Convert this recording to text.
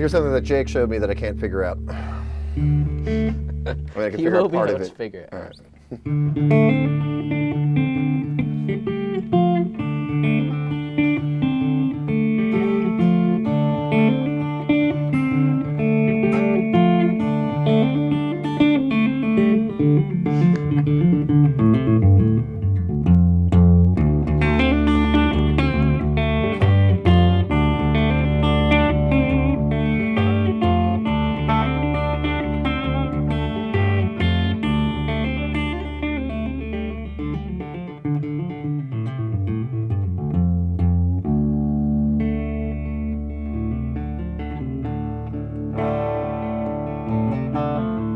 Here's something that Jake showed me that I can't figure out. I mean, I can You figure out part of it. figure it All out. right. Música